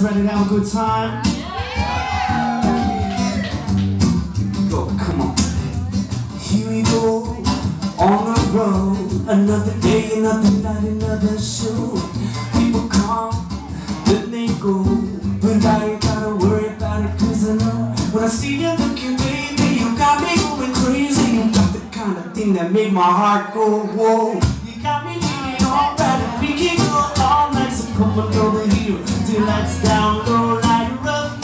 guys ready to have a good time? Go, come on. Here we go on the road. Another day, another night, another show. People come, then they go. But I ain't gotta worry about it, cause I know when I see you looking, baby, you got me going crazy. You got the kind of thing that make my heart go whoa. You got me feeling alright, we can go all night. So come on over here, till lights down low, light her up,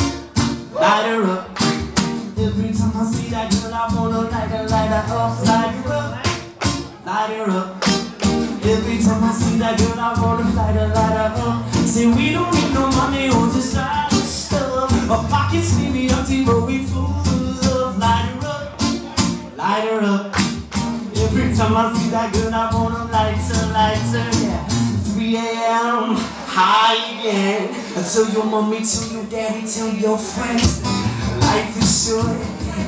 light her up. Every time I see that girl, I wanna light her, light her up, light her up, light her up. Every time I see that girl, I wanna light her, light her up. Say we don't need no money or just side stuff. Our pockets may be empty, but we full of love. Light her up, light her up. Every time I see that girl, I wanna light her, light her, yeah. 3 a.m. high again. Tell your mommy, tell your daddy, tell your friends. Life is short,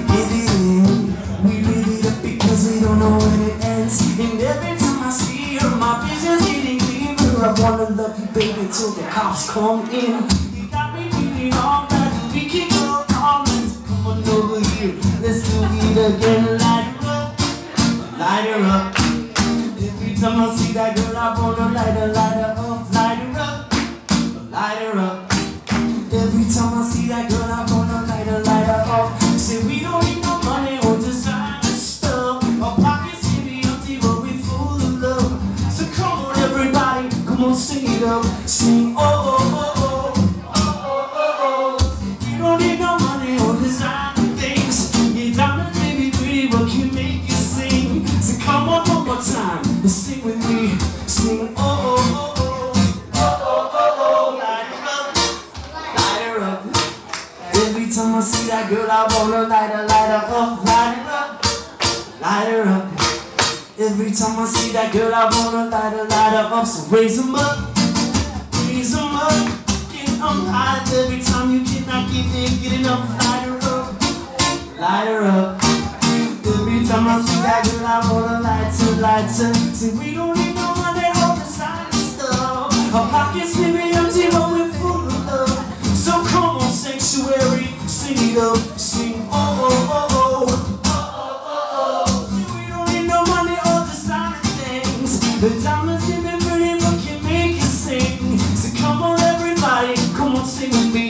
give it in. We live it up because we don't know when it ends. And every time I see her, my vision's getting clearer. I wanna love you, baby, till the cops come in. You got me feeling alright, we can go all. So come on over here, let's do it again. Light her up, light her up. Every time I see that girl, I wanna light her, light her everybody, come on, sing oh oh oh oh, oh oh oh. We don't need no money or designer things. Your diamonds may be pretty, but can make you sing. So come on one more time and sing with me, sing oh oh oh oh, oh oh oh oh, light her up light her up. Every time I see that girl, I wanna light her, light her up, light her up, light her up. Every time I see that girl, I wanna light her, light her up. So raise 'em up, raise 'em up, get 'em high. Every time you cannot get there, get enough, light her up, light her up. Every time I see that girl, I wanna light her, light her. See, we don't The diamonds give me pretty, but you make it sing. So come on, everybody, come on, sing with me.